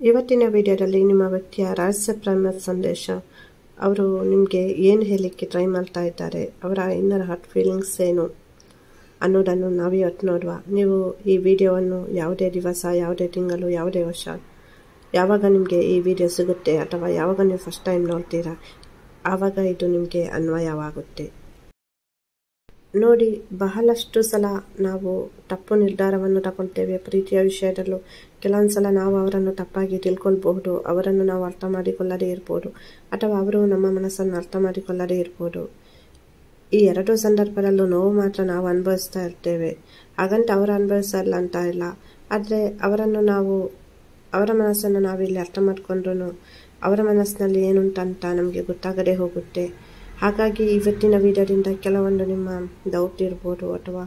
ಇವತ್ತಿನ ವಿಡಿಯೋದಲ್ಲಿ ನಿಮ್ಮ ವ್ಯಕ್ತಿಯ ರಹಸ್ಯ ಪ್ರೇಮ ಸಂದೇಶ. ಅವರು ನಿಮಗೆ ಏನು ಹೇಳಲಿಕ್ಕೆ ಟ್ರೈ ಮಾಡ್ತಾ ಇದ್ದಾರೆ, ಅವರ ಇನ್ನರ್ ಹಾರ್ಟ್ ಫೀಲಿಂಗ್ಸ್ ಏನು ಅನ್ನೋದನ್ನು ನಾವು ಇವತ್ತು ನೋಡುವ. ನೀವು ಈ ವಿಡಿಯೋವನ್ನು ಯಾವುದೇ ದಿವಸ, ಯಾವುದೇ ತಿಂಗಳು, ಯಾವುದೇ ವರ್ಷ, ಯಾವಾಗ ನಿಮಗೆ ಈ ವಿಡಿಯೋ ಸಿಗುತ್ತೆ ಅಥವಾ ಯಾವಾಗ ನೀವು ಫಸ್ಟ್ ಟೈಮ್ ನೋಡ್ತೀರಾ, ಆವಾಗ ಇದು ನಿಮಗೆ ಅನ್ವಯವಾಗುತ್ತೆ. ನೋಡಿ, ಬಹಳಷ್ಟು ಸಲ ನಾವು ತಪ್ಪು ನಿರ್ಧಾರವನ್ನು ತಗೊಳ್ತೇವೆ. ಪ್ರೀತಿಯ ವಿಷಯದಲ್ಲೂ ಕೆಲವೊಂದು ಸಲ ನಾವು ಅವರನ್ನು ತಪ್ಪಾಗಿ ತಿಳ್ಕೊಳ್ಬಹುದು, ಅವರನ್ನು ನಾವು ಅರ್ಥ ಮಾಡಿಕೊಳ್ಳದೇ ಇರ್ಬೋದು, ಅಥವಾ ಅವರು ನಮ್ಮ ಮನಸ್ಸನ್ನು ಅರ್ಥ ಮಾಡಿಕೊಳ್ಳದೇ ಇರ್ಬೋದು. ಈ ಎರಡು ಸಂದರ್ಭದಲ್ಲೂ ನೋವು ಮಾತ್ರ ನಾವು ಅನುಭವಿಸ್ತಾ ಇರ್ತೇವೆ. ಹಾಗಂತ ಅವರು ಅನುಭವಿಸಲ್ಲ ಅಂತ ಇಲ್ಲ. ಆದರೆ ಅವರನ್ನು ನಾವು, ಅವರ ಮನಸ್ಸನ್ನು ನಾವಿಲ್ಲಿ ಅರ್ಥ ಮಾಡಿಕೊಂಡ್ರು ಅವರ ಮನಸ್ಸಿನಲ್ಲಿ ಏನುಂಟಂತ ನಮಗೆ ಗೊತ್ತಾಗದೇ ಹೋಗುತ್ತೆ. ಹಾಗಾಗಿ ಇವತ್ತಿನ ವಿಡಿಯೋದಿಂದ ಕೆಲವೊಂದು ನಿಮ್ಮ ಡೌಟ್ ಇರ್ಬೋದು ಅಥವಾ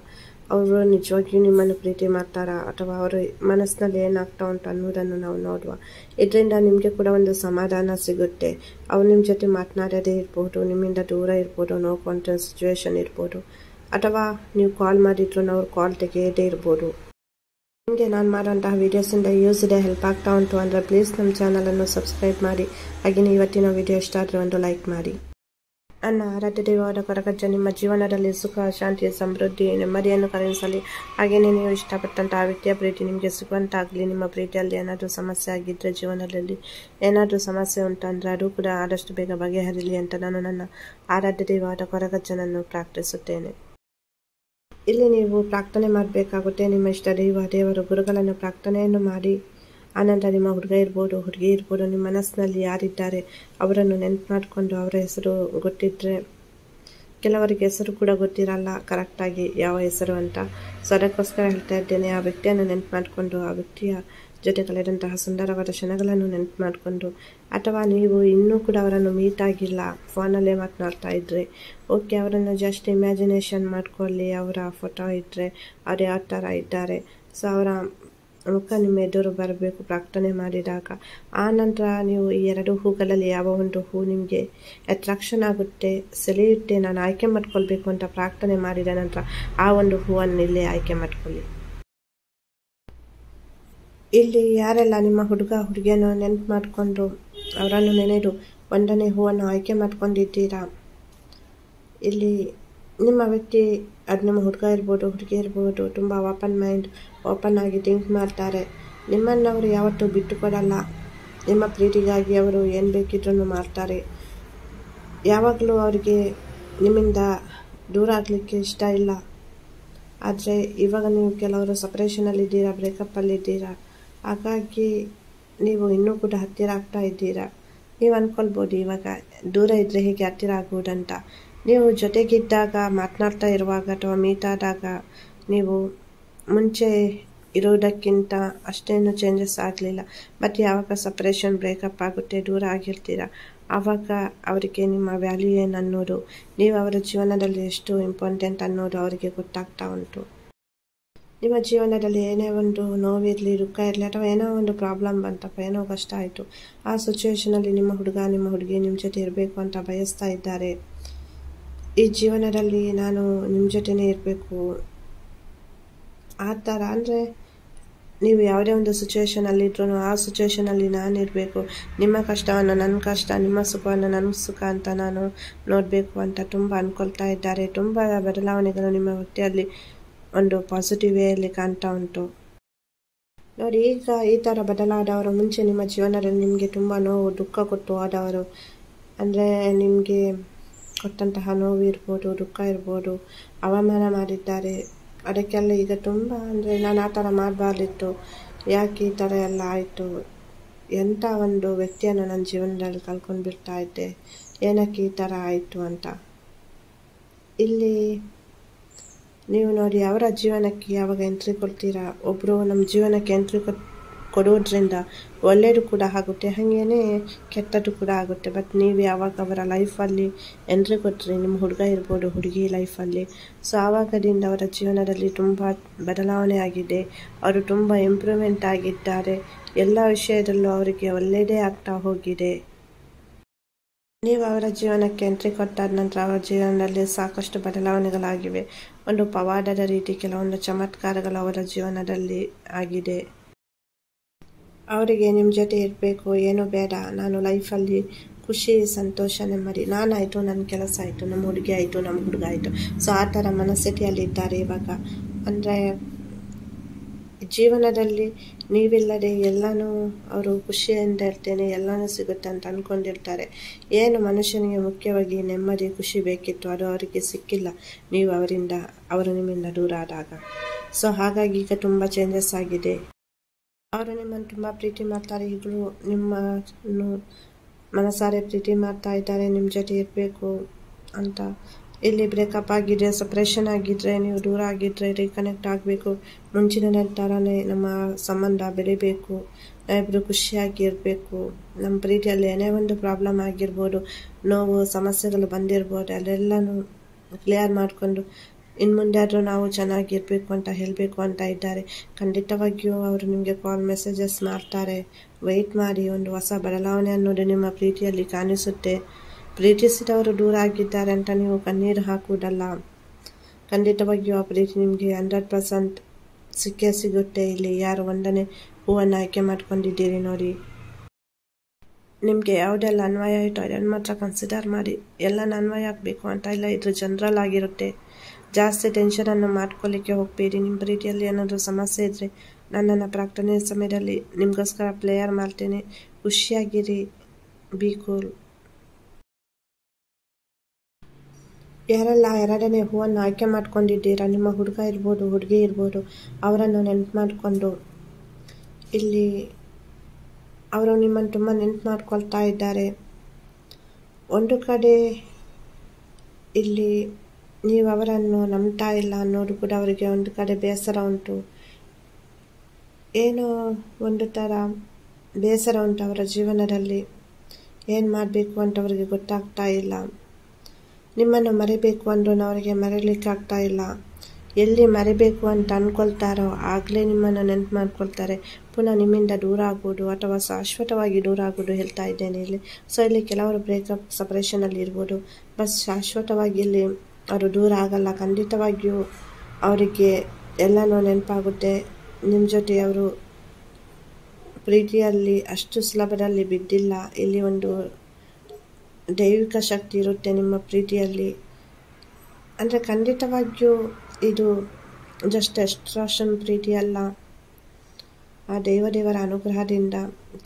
ಅವರು ನಿಜವಾಗಿಯೂ ನಿಮ್ಮನ್ನು ಪ್ರೀತಿ ಮಾಡ್ತಾರಾ ಅಥವಾ ಅವರ ಮನಸ್ಸಿನಲ್ಲಿ ಏನಾಗ್ತಾ ಉಂಟು ಅನ್ನೋದನ್ನು ನಾವು ನೋಡುವ. ಇದರಿಂದ ನಿಮಗೆ ಕೂಡ ಒಂದು ಸಮಾಧಾನ ಸಿಗುತ್ತೆ. ಅವ್ರು ನಿಮ್ಮ ಜೊತೆ ಮಾತನಾಡೋದೇ ಇರ್ಬೋದು, ನಿಮ್ಮಿಂದ ದೂರ ಇರ್ಬೋದು ನೋಡ್ಕೊಂತ ಸಿಚುವೇಶನ್ ಇರ್ಬೋದು. ಅಥವಾ ನೀವು ಕಾಲ್ ಮಾಡಿದ್ರು ಅವ್ರು ಕಾಲ್ ತೆಗೆಯದೇ ಇರ್ಬೋದು. ನಿಮಗೆ ನಾನು ಮಾಡುವಂತಹ ವೀಡಿಯೋಸಿಂದ ಯೂಸ್ ಇದೆ ಹೆಲ್ಪ್ ಆಗ್ತಾ ಉಂಟು ಅಂದರೆ ಪ್ಲೀಸ್ ನಮ್ಮ ಚಾನಲನ್ನು ಸಬ್ಸ್ಕ್ರೈಬ್ ಮಾಡಿ. ಹಾಗೆಯೇ ಇವತ್ತಿನ ವಿಡಿಯೋ ಇಷ್ಟ ಆದರೆ ಒಂದು ಲೈಕ್ ಮಾಡಿ. ನನ್ನ ಆರಾಧ್ಯ ದೇವಾದ ಕೊರಗಜ್ಜ, ನಿಮ್ಮ ಜೀವನದಲ್ಲಿ ಸುಖ ಶಾಂತಿ ಸಮೃದ್ಧಿ, ನೆಮ್ಮದಿಯನ್ನು ಕರುಣಿಸಲಿ. ಹಾಗೆಯೇ ನೀವು ಇಷ್ಟಪಟ್ಟಂತಹ ವ್ಯಕ್ತಿಯ ಪ್ರೀತಿ ನಿಮಗೆ ಸಿಗುವಂತಾಗಲಿ. ನಿಮ್ಮ ಪ್ರೀತಿಯಲ್ಲಿ ಏನಾದರೂ ಸಮಸ್ಯೆ ಆಗಿದ್ದರೆ ಜೀವನದಲ್ಲಿ ಏನಾದರೂ ಸಮಸ್ಯೆ ಉಂಟಂದರೆ ಅದು ಕೂಡ ಆದಷ್ಟು ಬೇಗ ಬಗೆಹರಿಲಿ ಅಂತ ನಾನು ನನ್ನ ಆರಾಧ್ಯ ದೇವವಾದ ಕೊರಗಜ್ಜನನ್ನು ಪ್ರಾರ್ಥಿಸುತ್ತೇನೆ. ಇಲ್ಲಿ ನೀವು ಪ್ರಾರ್ಥನೆ ಮಾಡಬೇಕಾಗುತ್ತೆ. ನಿಮ್ಮ ಇಷ್ಟ ದೇವ ದೇವರು ಗುರುಗಳನ್ನು ಪ್ರಾರ್ಥನೆಯನ್ನು ಮಾಡಿ. ಆನಂತರ ನಿಮ್ಮ ಹುಡುಗ ಇರ್ಬೋದು, ಹುಡುಗಿ ಇರ್ಬೋದು, ನಿಮ್ಮ ಮನಸ್ಸಿನಲ್ಲಿ ಯಾರಿದ್ದಾರೆ ಅವರನ್ನು ನೆನ್ಪು ಮಾಡಿಕೊಂಡು ಅವರ ಹೆಸರು ಗೊತ್ತಿದ್ದರೆ ಕೆಲವರಿಗೆ ಹೆಸರು ಕೂಡ ಗೊತ್ತಿರಲ್ಲ ಕರೆಕ್ಟಾಗಿ ಯಾವ ಹೆಸರು ಅಂತ. ಸೊ ಅದಕ್ಕೋಸ್ಕರ ಹೇಳ್ತಾ ಇದ್ದೇನೆ, ಆ ವ್ಯಕ್ತಿಯನ್ನು ನೆನ್ಪು ಮಾಡಿಕೊಂಡು ಆ ವ್ಯಕ್ತಿಯ ಜೊತೆ ಕಳೆದಂತಹ ಸುಂದರವಾದ ಕ್ಷಣಗಳನ್ನು ನೆನ್ಪು ಮಾಡಿಕೊಂಡು ಅಥವಾ ನೀವು ಇನ್ನೂ ಕೂಡ ಅವರನ್ನು ಮೀಟ್ ಆಗಿಲ್ಲ, ಫೋನಲ್ಲೇ ಮಾತನಾಡ್ತಾ ಇದ್ದರೆ ಓಕೆ ಅವರನ್ನು ಜಸ್ಟ್ ಇಮ್ಯಾಜಿನೇಷನ್ ಮಾಡ್ಕೊಳ್ಳಿ, ಅವರ ಫೋಟೋ ಇದ್ದರೆ ಅವ್ರು ಯಾವ ಥರ ಇದ್ದಾರೆ. ಸೊ ಅವರ ಮುಖ ನಿಮ್ಮ ಎದುರು ಬರಬೇಕು, ಪ್ರಾರ್ಥನೆ ಮಾಡಿದಾಗ. ಆ ನಂತರ ನೀವು ಈ ಎರಡು ಹೂಗಳಲ್ಲಿ ಯಾವ ಒಂದು ಹೂ ನಿಮಗೆ ಅಟ್ರಾಕ್ಷನ್ ಆಗುತ್ತೆ ಸೆಳೆಯುತ್ತೆ, ನಾನು ಆಯ್ಕೆ ಮಾಡ್ಕೊಳ್ಬೇಕು ಅಂತ ಪ್ರಾರ್ಥನೆ ಮಾಡಿದ ನಂತರ ಆ ಒಂದು ಹೂವನ್ನು ಇಲ್ಲೇ ಆಯ್ಕೆ ಮಾಡ್ಕೊಳ್ಳಿ. ಇಲ್ಲಿ ಯಾರೆಲ್ಲ ನಿಮ್ಮ ಹುಡುಗ, ಹುಡುಗಿಯನ್ನು ನೆನಪು ಮಾಡಿಕೊಂಡು ಅವರನ್ನು ನೆನೆದು ಒಂದನೇ ಹೂವನ್ನು ಆಯ್ಕೆ ಮಾಡ್ಕೊಂಡಿದ್ದೀರಾ? ಇಲ್ಲಿ ನಿಮ್ಮ ವ್ಯಕ್ತಿ ಅದು ನಿಮ್ಮ ಹುಡುಗ ಇರ್ಬೋದು ಹುಡುಗಿ ಇರ್ಬೋದು, ತುಂಬ ಓಪನ್ ಮೈಂಡ್ ಓಪನ್ ಆಗಿ ಥಿಂಕ್ ಮಾಡ್ತಾರೆ. ನಿಮ್ಮನ್ನು ಅವರು ಯಾವತ್ತೂ ಬಿಟ್ಟು ಕೊಡಲ್ಲ. ನಿಮ್ಮ ಪ್ರೀತಿಗಾಗಿ ಅವರು ಏನು ಬೇಕಿದ್ರೂ ಮಾಡ್ತಾರೆ. ಯಾವಾಗಲೂ ಅವರಿಗೆ ನಿಮ್ಮಿಂದ ದೂರ ಆಗಲಿಕ್ಕೆ ಇಷ್ಟ ಇಲ್ಲ. ಆದರೆ ಇವಾಗ ನೀವು ಕೆಲವರು ಸಪ್ರೇಷನಲ್ಲಿದ್ದೀರಾ ಬ್ರೇಕಪ್ಪಲ್ಲಿದ್ದೀರಾ ಹಾಗಾಗಿ ನೀವು ಇನ್ನೂ ಕೂಡ ಹತ್ತಿರ ಆಗ್ತಾ ಇದ್ದೀರಾ. ನೀವು ಅಂದ್ಕೊಳ್ಬೋದು ಇವಾಗ ದೂರ ಇದ್ದರೆ ಹೇಗೆ ಹತ್ತಿರ ಆಗ್ಬೋದಂತ ನೀವು ಜೊತೆಗಿದ್ದಾಗ, ಮಾತನಾಡ್ತಾ ಇರುವಾಗ ಅಥವಾ ಮೀಟ್ ಆದಾಗ ನೀವು ಮುಂಚೆ ಇರೋದಕ್ಕಿಂತ ಅಷ್ಟೇನು ಚೇಂಜಸ್ ಆಗಲಿಲ್ಲ. ಬಟ್ ಯಾವಾಗ ಸಪ್ರೇಷನ್ ಬ್ರೇಕಪ್ ಆಗುತ್ತೆ, ದೂರ ಆಗಿರ್ತೀರ? ಆವಾಗ ಅವರಿಗೆ ನಿಮ್ಮ ವ್ಯಾಲ್ಯೂ ಏನು ಅನ್ನೋದು, ನೀವು ಅವರ ಜೀವನದಲ್ಲಿ ಎಷ್ಟು ಇಂಪಾರ್ಟೆಂಟ್ ಅನ್ನೋದು ಅವರಿಗೆ ಗೊತ್ತಾಗ್ತಾ ಉಂಟು. ನಿಮ್ಮ ಜೀವನದಲ್ಲಿ ಏನೇ ಒಂದು ನೋವಿರಲಿ, ದುಃಖ ಇರಲಿ ಅಥವಾ ಏನೋ ಒಂದು ಪ್ರಾಬ್ಲಮ್ ಬಂತಪ್ಪ, ಏನೋ ಕಷ್ಟ ಆಯಿತು, ಆ ಸಿಚುವೇಶನಲ್ಲಿ ನಿಮ್ಮ ಹುಡುಗ, ನಿಮ್ಮ ಹುಡುಗಿ ನಿಮ್ಮ ಜೊತೆ ಇರಬೇಕು ಅಂತ ಬಯಸ್ತಾ ಇದ್ದಾರೆ. ಈ ಜೀವನದಲ್ಲಿ ನಾನು ನಿಮ್ಮ ಜೊತೆನೇ ಇರಬೇಕು. ಆ ಥರ ಅಂದರೆ ನೀವು ಯಾವುದೇ ಒಂದು ಸಿಚುವೇಶನಲ್ಲಿದ್ರೂ ಆ ಸಿಚುವೇಷನಲ್ಲಿ ನಾನು ಇರಬೇಕು. ನಿಮ್ಮ ಕಷ್ಟವನ್ನು ನನ್ನ ಕಷ್ಟ, ನಿಮ್ಮ ಸುಖವನ್ನು ನನ್ನ ಸುಖ ಅಂತ ನಾನು ನೋಡಬೇಕು ಅಂತ ತುಂಬ ಅಂದ್ಕೊಳ್ತಾ ಇದ್ದಾರೆ. ತುಂಬ ಬದಲಾವಣೆಗಳು ನಿಮ್ಮ ವೃತ್ತಿಯಲ್ಲಿ ಒಂದು ಪಾಸಿಟಿವ್ ವೇಯಲ್ಲಿ ಕಾಣ್ತಾ ಉಂಟು. ನೋಡಿ, ಈಗ ಈ ಥರ ಬದಲಾದವರು ಮುಂಚೆ ನಿಮ್ಮ ಜೀವನದಲ್ಲಿ ನಿಮಗೆ ತುಂಬ ನೋವು, ದುಃಖ ಕೊಟ್ಟು ಹೋದವರು. ಅಂದರೆ ನಿಮಗೆ ಕೊಟ್ಟಂತಹ ನೋವು ಇರ್ಬೋದು, ದುಃಖ ಇರ್ಬೋದು, ಅವಮಾನ ಮಾಡಿದ್ದಾರೆ. ಅದಕ್ಕೆಲ್ಲ ಈಗ ತುಂಬ ಅಂದರೆ ನಾನು ಆ ಥರ ಮಾಡಬಾರ್ದಿತ್ತು. ಯಾಕೆ ಈ ಥರ ಎಲ್ಲ ಆಯಿತು? ಎಂಥ ಒಂದು ವ್ಯಕ್ತಿಯನ್ನು ನನ್ನ ಜೀವನದಲ್ಲಿ ಕಳ್ಕೊಂಡು ಬಿಡ್ತಾ ಇದ್ದೆ? ಏನಕ್ಕೆ ಈ ಥರ ಆಯಿತು ಅಂತ. ಇಲ್ಲಿ ನೀವು ನೋಡಿ ಅವರ ಜೀವನಕ್ಕೆ ಯಾವಾಗ ಎಂಟ್ರಿ ಕೊಡ್ತೀರಾ? ಒಬ್ಬರು ನಮ್ಮ ಜೀವನಕ್ಕೆ ಎಂಟ್ರಿ ಕೊಟ್ಟು ಕೊಡೋದ್ರಿಂದ ಒಳ್ಳೆಯದು ಕೂಡ ಆಗುತ್ತೆ. ಹಾಗೇನೆ ಕೆಟ್ಟದ್ದು ಕೂಡ ಆಗುತ್ತೆ. ಬಟ್ ನೀವು ಯಾವಾಗ ಅವರ ಲೈಫಲ್ಲಿ ಎಂಟ್ರಿ ಕೊಟ್ಟರೆ ನಿಮ್ಮ ಹುಡುಗ ಇರ್ಬೋದು, ಹುಡುಗಿ ಲೈಫಲ್ಲಿ ಸೊ ಆವಾಗದಿಂದ ಅವರ ಜೀವನದಲ್ಲಿ ತುಂಬ ಬದಲಾವಣೆ ಆಗಿದೆ. ಅವರು ತುಂಬ ಇಂಪ್ರೂವ್ಮೆಂಟ್ ಆಗಿದ್ದಾರೆ. ಎಲ್ಲ ವಿಷಯದಲ್ಲೂ ಅವರಿಗೆ ಒಳ್ಳೆಯದೇ ಆಗ್ತಾ ಹೋಗಿದೆ. ನೀವು ಅವರ ಜೀವನಕ್ಕೆ ಎಂಟ್ರಿ ಕೊಟ್ಟಾದ ನಂತರ ಅವರ ಜೀವನದಲ್ಲಿ ಸಾಕಷ್ಟು ಬದಲಾವಣೆಗಳಾಗಿವೆ. ಒಂದು ಪವಾಡದ ರೀತಿ, ಕೆಲವೊಂದು ಚಮತ್ಕಾರಗಳು ಅವರ ಜೀವನದಲ್ಲಿ ಆಗಿದೆ. ಅವರಿಗೆ ನಿಮ್ಮ ಜೊತೆ ಇರಬೇಕು, ಏನೂ ಬೇಡ. ನಾನು ಲೈಫಲ್ಲಿ ಖುಷಿ, ಸಂತೋಷ, ನೆಮ್ಮದಿ. ನಾನಾಯಿತು ನನ್ನ ಕೆಲಸ ಆಯಿತು ನಮ್ಮ ಹುಡುಗಿ ಆಯಿತು ನಮ್ಮ ಹುಡುಗ ಆಯಿತು. ಸೊ ಆ ಥರ ಮನಸ್ಥಿತಿಯಲ್ಲಿದ್ದಾರೆ ಇವಾಗ. ಅಂದರೆ, ಜೀವನದಲ್ಲಿ ನೀವಿಲ್ಲದೆ ಎಲ್ಲನೂ ಅವರು ಖುಷಿಯಿಂದ ಇರ್ತೇನೆ, ಎಲ್ಲನೂ ಸಿಗುತ್ತೆ ಅಂತ ಅಂದ್ಕೊಂಡಿರ್ತಾರೆ ಏನು ಮನುಷ್ಯನಿಗೆ ಮುಖ್ಯವಾಗಿ ನೆಮ್ಮದಿ, ಖುಷಿ ಬೇಕಿತ್ತು, ಅದು ಅವರಿಗೆ ಸಿಕ್ಕಿಲ್ಲ. ನೀವು ಅವರಿಂದ, ಅವರು ನಿಮ್ಮಿಂದ ದೂರ ಆದಾಗ. ಸೊ ಹಾಗಾಗಿ ಈಗ ತುಂಬ ಚೇಂಜಸ್ ಆಗಿದೆ. ಅವರು ನಿಮ್ಮನ್ನು ತುಂಬ ಪ್ರೀತಿ ಮಾಡ್ತಾರೆ, ಈಗಲೂ ನಿಮ್ಮನ್ನು ಮನಸಾರೆ ಪ್ರೀತಿ ಮಾಡ್ತಾ ಇದ್ದಾರೆ, ನಿಮ್ಮ ಜೊತೆ ಇರಬೇಕು ಅಂತ. ಇಲ್ಲಿ ಬ್ರೇಕಪ್ ಆಗಿದ್ರೆ ಸಪ್ರೇಷನ್ ಆಗಿದ್ರೆ, ನೀವು ದೂರ ಆಗಿದ್ರೆ ರೀಕನೆಕ್ಟ್ ಆಗಬೇಕು. ಮುಂಚಿನ ಥರನೇ ನಮ್ಮ ಸಂಬಂಧ ಬೆಳಿಬೇಕು. ನಾವಿಬ್ಬರು ಖುಷಿಯಾಗಿ ಇರಬೇಕು. ನಮ್ಮ ಪ್ರೀತಿಯಲ್ಲಿ ಏನೇ ಒಂದು ಪ್ರಾಬ್ಲಮ್ ಆಗಿರ್ಬೋದು, ನೋವು, ಸಮಸ್ಯೆಗಳು ಬಂದಿರ್ಬೋದು, ಅದೆಲ್ಲನೂ ಕ್ಲಿಯರ್ ಮಾಡಿಕೊಂಡು ಇನ್ನು ಮುಂದೆ ಆದರೂ ನಾವು ಚೆನ್ನಾಗಿರಬೇಕು ಅಂತ ಹೇಳಬೇಕು ಅಂತ ಇದ್ದಾರೆ. ಖಂಡಿತವಾಗಿಯೂ ಅವರು ನಿಮಗೆ ಕಾಲ್ ಮೆಸೇಜಸ್ ಮಾಡ್ತಾರೆ. ವೆಯ್ಟ್ ಮಾಡಿ, ಒಂದು ಹೊಸ ಬದಲಾವಣೆ ಅನ್ನೋದು ನಿಮ್ಮ ಪ್ರೀತಿಯಲ್ಲಿ ಕಾಣಿಸುತ್ತೆ. ಪ್ರೀತಿಸಿದವರು ದೂರ ಆಗಿದ್ದಾರೆ ಅಂತ ನೀವು ಕಣ್ಣೀರು ಹಾಕುವುದಲ್ಲ. ಖಂಡಿತವಾಗಿಯೂ ಆ ಪ್ರೀತಿ ನಿಮಗೆ ಹಂಡ್ರೆಡ್ ಪರ್ಸೆಂಟ್ ಸಿಕ್ಕೇ ಸಿಗುತ್ತೆ. ಇಲ್ಲಿ ಯಾರು ಒಂದನೇ ಹೂವನ್ನು ಆಯ್ಕೆ ಮಾಡ್ಕೊಂಡಿದ್ದೀರಿ ನೋಡಿ. ನಿಮಗೆ ಯಾವುದೆಲ್ಲ ಅನ್ವಯ ಆಯಿತು ಅದನ್ನು ಮಾತ್ರ ಕನ್ಸಿಡರ್ ಮಾಡಿ. ಎಲ್ಲನ ಅನ್ವಯ ಆಗಬೇಕು ಅಂತ ಇಲ್ಲ, ಇದು ಜನರಲ್ ಆಗಿರುತ್ತೆ. ಜಾಸ್ತಿ ಟೆನ್ಷನನ್ನು ಮಾಡ್ಕೊಳ್ಳಿಕ್ಕೆ ಹೋಗಬೇಡಿ. ನಿಮ್ಮ ಪ್ರೀತಿಯಲ್ಲಿ ಏನಾದರೂ ಸಮಸ್ಯೆ ಇದ್ದರೆ ನನ್ನನ್ನು ಪ್ರಾರ್ಥನೆ ಸಮಯದಲ್ಲಿ ನಿಮಗೋಸ್ಕರ ಪ್ಲೇಯರ್ ಮಾಡ್ತೇನೆ. ಖುಷಿಯಾಗಿರಿ ಬಿ ಕೂಲ್ ಯಾರೆಲ್ಲ ಎರಡನೇ ಹೂವನ್ನು ಆಯ್ಕೆ ಮಾಡ್ಕೊಂಡಿದ್ದೀರಾ? ನಿಮ್ಮ ಹುಡುಗ ಇರ್ಬೋದು, ಹುಡುಗಿ ಇರ್ಬೋದು, ಅವರನ್ನು ನೆನ್ಪು ಮಾಡಿಕೊಂಡು ಇಲ್ಲಿ ಅವರು ನಿಮ್ಮನ್ನು ತುಂಬ ನೆನ್ಪು ಮಾಡ್ಕೊಳ್ತಾ ಇದ್ದಾರೆ. ಒಂದು ಕಡೆ ಇಲ್ಲಿ ನೀವು ಅವರನ್ನು ನಂಬ್ತಾ ಇಲ್ಲ ಅನ್ನೋದು ಕೂಡ ಅವರಿಗೆ ಒಂದು ಕಡೆ ಬೇಸರ ಉಂಟು. ಏನೋ ಒಂದು ಥರ ಬೇಸರ ಉಂಟು ಅವರ ಜೀವನದಲ್ಲಿ. ಏನು ಮಾಡಬೇಕು ಅಂತ ಅವರಿಗೆ ಗೊತ್ತಾಗ್ತಾ ಇಲ್ಲ. ನಿಮ್ಮನ್ನು ಮರಿಬೇಕು ಅಂದ್ರೂ ಅವರಿಗೆ ಮರೀಲಿಕ್ಕಾಗ್ತಾ ಇಲ್ಲ. ಎಲ್ಲಿ ಮರಿಬೇಕು ಅಂತ ಅಂದ್ಕೊಳ್ತಾರೋ ಆಗಲೇ ನಿಮ್ಮನ್ನು ನೆನಪು ಮಾಡ್ಕೊಳ್ತಾರೆ. ಪುನಃ ನಿಮ್ಮಿಂದ ದೂರ ಆಗೋದು ಅಥವಾ ಶಾಶ್ವತವಾಗಿ ದೂರ ಆಗೋದು ಹೇಳ್ತಾ ಇದ್ದೇನೆ ಇಲ್ಲಿ. ಸೊ ಇಲ್ಲಿ ಕೆಲವರು ಬ್ರೇಕಪ್ ಸಪ್ರೇಷನಲ್ಲಿ ಇರ್ಬೋದು. ಬಸ್ ಶಾಶ್ವತವಾಗಿ ಇಲ್ಲಿ ಅವರು ದೂರ ಆಗಲ್ಲ, ಖಂಡಿತವಾಗಿಯೂ ಅವರಿಗೆ ಎಲ್ಲನೂ ನೆನಪಾಗುತ್ತೆ. ನಿಮ್ಮ ಜೊತೆ ಅವರು ಪ್ರೀತಿಯಲ್ಲಿ ಅಷ್ಟು ಸುಲಭದಲ್ಲಿ ಬಿದ್ದಿಲ್ಲ. ಇಲ್ಲಿ ಒಂದು ದೈವಿಕ ಶಕ್ತಿ ಇರುತ್ತೆ ನಿಮ್ಮ ಪ್ರೀತಿಯಲ್ಲಿ. ಅಂದರೆ ಖಂಡಿತವಾಗಿಯೂ ಇದು ಜಸ್ಟ್ ಎಕ್ಸ್ಟ್ರಾಷನ್ ಪ್ರೀತಿ ಅಲ್ಲ. ಆ ದೇವದೇವರ ಅನುಗ್ರಹದಿಂದ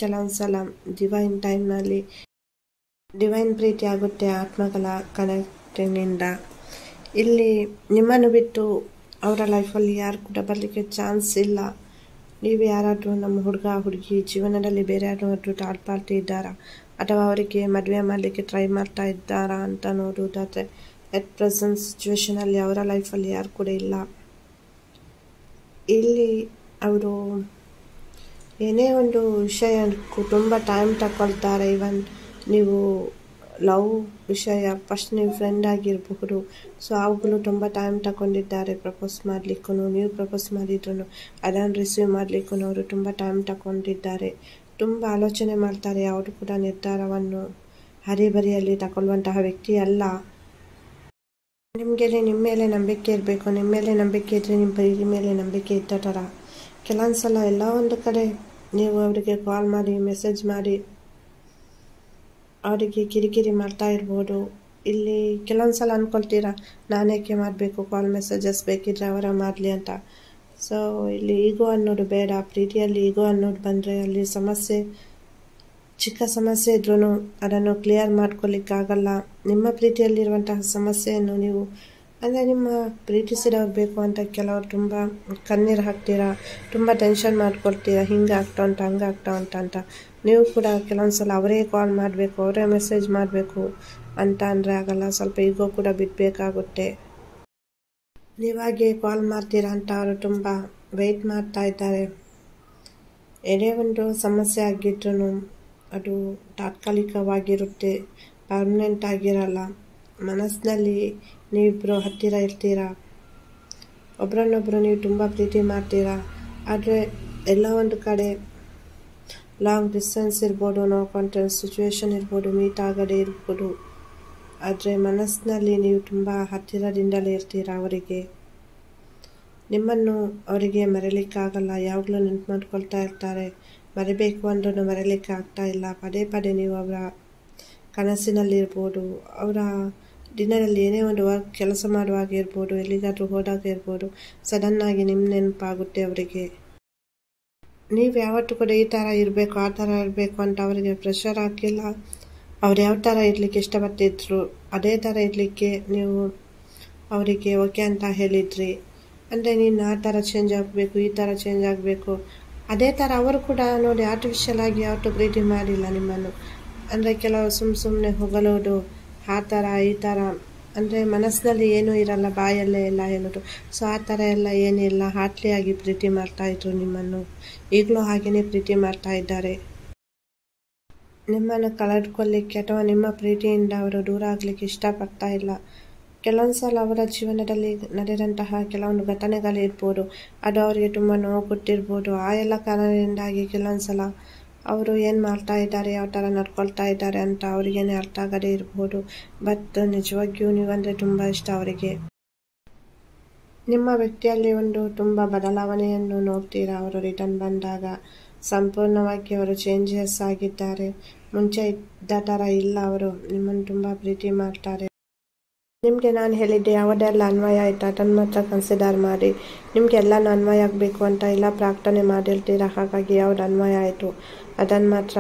ಕೆಲವೊಂದು ಸಲ ಡಿವೈನ್ ಟೈಮ್ನಲ್ಲಿ ಡಿವೈನ್ ಪ್ರೀತಿ ಆಗುತ್ತೆ ಆತ್ಮಗಳ ಕನೆಕ್ಟಿನಿಂದ ಇಲ್ಲಿ ನಿಮ್ಮನ್ನು ಬಿಟ್ಟು ಅವರ ಲೈಫಲ್ಲಿ ಯಾರು ಕೂಡ ಬರಲಿಕ್ಕೆ ಚಾನ್ಸ್ ಇಲ್ಲ. ನೀವು ಯಾರಾದರೂ ನಮ್ಮ ಹುಡುಗ, ಹುಡುಗಿ ಜೀವನದಲ್ಲಿ ಬೇರೆ ಯಾರಾದರೂ ಥರ್ಡ್ ಪಾರ್ಟಿ ಇದ್ದಾರಾ? ಅಥವಾ ಅವರಿಗೆ ಮದುವೆ ಮಾಡಲಿಕ್ಕೆ ಟ್ರೈ ಮಾಡ್ತಾ ಇದ್ದಾರಾ ಅಂತ ನೋಡುವುದಾದರೆ ಎಟ್ ಪ್ರೆಸೆಂಟ್ ಸಿಚುವೇಷನಲ್ಲಿ ಅವರ ಲೈಫಲ್ಲಿ ಯಾರು ಕೂಡ ಇಲ್ಲ. ಇಲ್ಲಿ ಅವರು ಏನೇ ಒಂದು ವಿಷಯ ತುಂಬ ಟೈಮ್ ತಗೊಳ್ತಾರೆ ಇವನ್ ನೀವು ಲವ್ ವಿಷಯ ಫಸ್ಟ್ ನೀವು ಫ್ರೆಂಡ್ ಆಗಿರಬಹುದು. ಸೊ ಅವುಗಳು ತುಂಬ ಟೈಮ್ ತಗೊಂಡಿದ್ದಾರೆ ಪ್ರಪೋಸ್ ಮಾಡಲಿಕ್ಕೂ ನೀವು ಪ್ರಪೋಸ್ ಮಾಡಿದ್ರು ಅದನ್ನು ರಿಸೀವ್ ಮಾಡಲಿಕ್ಕೂ ಅವರು ತುಂಬ ಟೈಮ್ ತಗೊಂಡಿದ್ದಾರೆ ತುಂಬ ಆಲೋಚನೆ ಮಾಡ್ತಾರೆ ಅವರು ಕೂಡ ನಿರ್ಧಾರವನ್ನು ಹರಿಬರಿಯಲ್ಲಿ ತಗೊಳ್ಳುವಂತಹ ವ್ಯಕ್ತಿ ಅಲ್ಲ. ನಿಮಗೆ ನಿಮ್ಮ ಮೇಲೆ ನಂಬಿಕೆ ಇರಬೇಕು. ನಿಮ್ಮ ಮೇಲೆ ನಂಬಿಕೆ ಇದ್ದರೆ ನಿಮ್ಮ ಪ್ರೀತಿ ಮೇಲೆ ನಂಬಿಕೆ ಇದ್ದ ಥರ ಕೆಲವೊಂದು ಸಲ ಎಲ್ಲ ಒಂದು ಕಡೆ ನೀವು ಅವರಿಗೆ ಕಾಲ್ ಮಾಡಿ ಮೆಸೇಜ್ ಮಾಡಿ ಅವರಿಗೆ ಕಿರಿಕಿರಿ ಮಾಡ್ತಾ ಇರ್ಬೋದು. ಇಲ್ಲಿ ಕೆಲವೊಂದು ಸಲ ಅಂದ್ಕೊಳ್ತೀರಾ ನಾನೇಕೆ ಮಾಡಬೇಕು ಕಾಲ್ ಮೆಸೇಜಸ್ ಬೇಕಿದ್ರೆ ಅವರ ಮಾಡಲಿ ಅಂತ. ಸೊ ಇಲ್ಲಿ ಈಗೋ ಅನ್ನೋದು ಬೇಡ. ಪ್ರೀತಿಯಲ್ಲಿ ಈಗೋ ಅನ್ನೋದು ಬಂದರೆ ಅಲ್ಲಿ ಸಮಸ್ಯೆ, ಚಿಕ್ಕ ಸಮಸ್ಯೆ ಇದ್ರೂ ಅದನ್ನು ಕ್ಲಿಯರ್ ಮಾಡ್ಕೊಳ್ಳಿಕ್ಕಾಗಲ್ಲ ನಿಮ್ಮ ಪ್ರೀತಿಯಲ್ಲಿರುವಂತಹ ಸಮಸ್ಯೆಯನ್ನು ನೀವು ಅಂದರೆ ನಿಮ್ಮ ಪ್ರೀತಿಸಿದವ್ರು ಬೇಕು ಅಂತ ಕೆಲವರು ತುಂಬ ಕಣ್ಣೀರು ಹಾಕ್ತೀರಾ, ತುಂಬ ಟೆನ್ಷನ್ ಮಾಡ್ಕೊಳ್ತೀರಾ, ಹಿಂಗೆ ಆಗ್ತಾ ಉಂಟು, ಹಂಗೆ ಆಗ್ತಾ ಉಂಟ ಅಂತ. ನೀವು ಕೂಡ ಕೆಲವೊಂದು ಸಲ ಅವರೇ ಕಾಲ್ ಮಾಡಬೇಕು, ಅವರೇ ಮೆಸೇಜ್ ಮಾಡಬೇಕು ಅಂತ ಅಂದರೆ ಆಗಲ್ಲ, ಸ್ವಲ್ಪ ಈಗೋ ಕೂಡ ಬಿಡಬೇಕಾಗುತ್ತೆ ನೀವಾಗೆ ಕಾಲ್ ಮಾಡ್ತೀರಾ ಅಂತ ಅವರು ತುಂಬ ವೆಯ್ಟ್ ಮಾಡ್ತಾ ಇದ್ದಾರೆ. ಏನೇ ಒಂದು ಸಮಸ್ಯೆ ಆಗಿದ್ರೂ ಅದು ತಾತ್ಕಾಲಿಕವಾಗಿರುತ್ತೆ ಪರ್ಮನೆಂಟ್ ಆಗಿರಲ್ಲ. ಮನಸ್ಸಿನಲ್ಲಿ ನೀವಿಬ್ಬರು ಹತ್ತಿರ ಇರ್ತೀರಾ? ಒಬ್ರನ್ನೊಬ್ಬರು ನೀವು ತುಂಬ ಪ್ರೀತಿ ಮಾಡ್ತೀರಾ? ಆದರೆ ಎಲ್ಲ ಒಂದು ಕಡೆ ಲಾಂಗ್ ಡಿಸ್ಟೆನ್ಸ್ ಇರ್ಬೋದು ನೋ ಕಾಂಟೆನ್ಸ್ ಸಿಚುವೇಶನ್ ಇರ್ಬೋದು ಮೀಟ್ ಆಗದೆ ಇರ್ಬೋದು. ಆದರೆ ಮನಸ್ಸಿನಲ್ಲಿ ನೀವು ತುಂಬ ಹತ್ತಿರದಿಂದಲೇ ಇರ್ತೀರಾ ಅವರಿಗೆ? ನಿಮ್ಮನ್ನು ಅವರಿಗೆ ಮರೀಲಿಕ್ಕಾಗಲ್ಲ, ಯಾವಾಗಲೂ ನೆನ್ಪು ಮಾಡ್ಕೊಳ್ತಾ ಇರ್ತಾರೆ. ಮರಿಬೇಕು ಅಂದ್ರೂ ಮರೀಲಿಕ್ಕೆ ಆಗ್ತಾ ಇಲ್ಲ. ಪದೇ ಪದೇ ನೀವು ಅವರ ಕನಸಿನಲ್ಲಿರ್ಬೋದು ಅವರ ದಿನದಲ್ಲಿ ಏನೇ ಒಂದು ವರ್ಕ್ ಕೆಲಸ ಮಾಡುವಾಗ ಇರ್ಬೋದು, ಎಲ್ಲಿಗಾದರೂ ಹೋದಾಗ ಇರ್ಬೋದು ಸಡನ್ನಾಗಿ ನಿಮ್ಮ ನೆನಪಾಗುತ್ತೆ ಅವರಿಗೆ. ನೀವು ಯಾವತ್ತೂ ಕೂಡ ಈ ಥರ ಇರಬೇಕು, ಆ ಥರ ಇರಬೇಕು ಅಂತ ಅವರಿಗೆ ಪ್ರೆಷರ್ ಹಾಕಿಲ್ಲ. ಅವ್ರು ಯಾವ ಥರ ಇರಲಿಕ್ಕೆ ಇಷ್ಟಪಟ್ಟಿದ್ರು, ಅದೇ ಥರ ಇರಲಿಕ್ಕೆ ನೀವು ಅವರಿಗೆ ಓಕೆ ಅಂತ ಹೇಳಿದ್ರಿ. ಅಂದರೆ ನೀನು ಆ ಥರ ಚೇಂಜ್ ಆಗಬೇಕು, ಈ ಥರ ಚೇಂಜ್ ಆಗಬೇಕು. ಅದೇ ಥರ ಅವರು ಕೂಡ ನೋಡಿ ಆರ್ಟಿಫಿಷಿಯಲ್ ಆಗಿ ಯಾವತ್ತೂ ಪ್ರೀತಿ ಮಾಡಿಲ್ಲ ನಿಮ್ಮನ್ನು. ಅಂದರೆ ಕೆಲವು ಸುಮ್ಮ ಸುಮ್ಮನೆ ಹೊಗಳೋದು ಆ ಥರ, ಈ ಥರ. ಅಂದರೆ ಮನಸ್ಸಿನಲ್ಲಿ ಏನೂ ಇರಲ್ಲ, ಬಾಯಲ್ಲೇ ಎಲ್ಲ ಹೇಳೋದು ಸೊ ಆ ಥರ ಎಲ್ಲ ಏನಿಲ್ಲ ಹಾಟ್ಲಿಯಾಗಿ ಪ್ರೀತಿ ಮಾಡ್ತಾ ಇದ್ರು ನಿಮ್ಮನ್ನು. ಈಗಲೂ ಹಾಗೆಯೇ ಪ್ರೀತಿ ಮಾಡ್ತಾ ಇದ್ದಾರೆ. ನಿಮ್ಮನ್ನು ಕಳೆದುಕೊಳ್ಳಿಕ್ಕೆ ಅಥವಾ ನಿಮ್ಮ ಪ್ರೀತಿಯಿಂದ ಅವರು ದೂರ ಆಗಲಿಕ್ಕೆ ಇಷ್ಟಪಡ್ತಾ ಇಲ್ಲ. ಕೆಲವೊಂದು ಸಲ ಅವರ ಜೀವನದಲ್ಲಿ ನಡೆದಂತಹ ಕೆಲವೊಂದು ಘಟನೆಗಳಿರ್ಬೋದು. ಅದು ಅವರಿಗೆ ತುಂಬ ನೋವು ಕೊಟ್ಟಿರ್ಬೋದು. ಆ ಎಲ್ಲ ಕಾರಣದಿಂದಾಗಿ ಕೆಲವೊಂದು ಸಲ ಅವರು ಏನು ಮಾಡ್ತಾ ಇದ್ದಾರೆ, ಯಾವ ಥರ ನಡ್ಕೊಳ್ತಾ ಇದ್ದಾರೆ ಅಂತ ಅವ್ರಿಗೇನೆ ಅರ್ಥ ಆಗದೇ ಇರ್ಬೋದು. ಬಟ್ ನಿಜವಾಗಿಯೂ ನೀವಂದರೆ ತುಂಬ ಇಷ್ಟ ಅವರಿಗೆ. ನಿಮ್ಮ ವ್ಯಕ್ತಿಯಲ್ಲಿ ಒಂದು ತುಂಬ ಬದಲಾವಣೆಯನ್ನು ನೋಡ್ತೀರಾ ಅವರು ರಿಟರ್ನ್ ಬಂದಾಗ? ಸಂಪೂರ್ಣವಾಗಿ ಅವರು ಚೇಂಜಸ್ ಆಗಿದ್ದಾರೆ. ಮುಂಚೆ ಇದ್ದ ಥರ ಇಲ್ಲ ಅವರು. ನಿಮ್ಮನ್ನು ತುಂಬ ಪ್ರೀತಿ ಮಾಡ್ತಾರೆ. ನಿಮಗೆ ನಾನು ಹೇಳಿದ್ದೆ, ಯಾವುದೆಲ್ಲ ಅನ್ವಯ ಆಯಿತಾ? ಅದನ್ನು ಮಾತ್ರ ಕನ್ಸಿಡರ್ ಮಾಡಿ ನಿಮಗೆ ಎಲ್ಲನೂ ಅನ್ವಯ ಆಗಬೇಕು ಅಂತ ಎಲ್ಲ ಪ್ರಾರ್ಥನೆ ಮಾಡಿರ್ತೀರ? ಹಾಗಾಗಿ ಯಾವ್ದು ಅನ್ವಯ ಆಯಿತು? ಅದನ್ನು ಮಾತ್ರ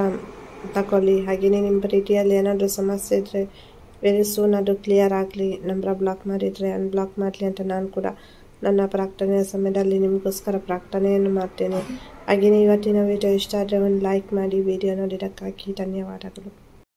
ತಗೊಳ್ಳಿ ಹಾಗೆಯೇ ನಿಮ್ಮ ರೀತಿಯಲ್ಲಿ ಏನಾದರೂ ಸಮಸ್ಯೆ ಇದ್ದರೆ ವೆರಿ ಸೂನ್ ಅದು ಕ್ಲಿಯರ್ ಆಗಲಿ. ನಂಬರ ಬ್ಲಾಕ್ ಮಾಡಿದರೆ ಅನ್ಬ್ಲಾಕ್ ಮಾಡಲಿ ಅಂತ ನಾನು ಕೂಡ ನನ್ನ ಪ್ರಾರ್ಥನೆಯ ಸಮಯದಲ್ಲಿ ನಿಮಗೋಸ್ಕರ ಪ್ರಾರ್ಥನೆಯನ್ನು ಮಾಡ್ತೇನೆ. ಹಾಗೆಯೇ ಇವತ್ತಿನ ವಿಡಿಯೋ ಇಷ್ಟ ಆದರೆ ಒಂದು ಲೈಕ್ ಮಾಡಿ. ವಿಡಿಯೋ ನೋಡಿದ್ದಕ್ಕಾಗಿ ಧನ್ಯವಾದಗಳು.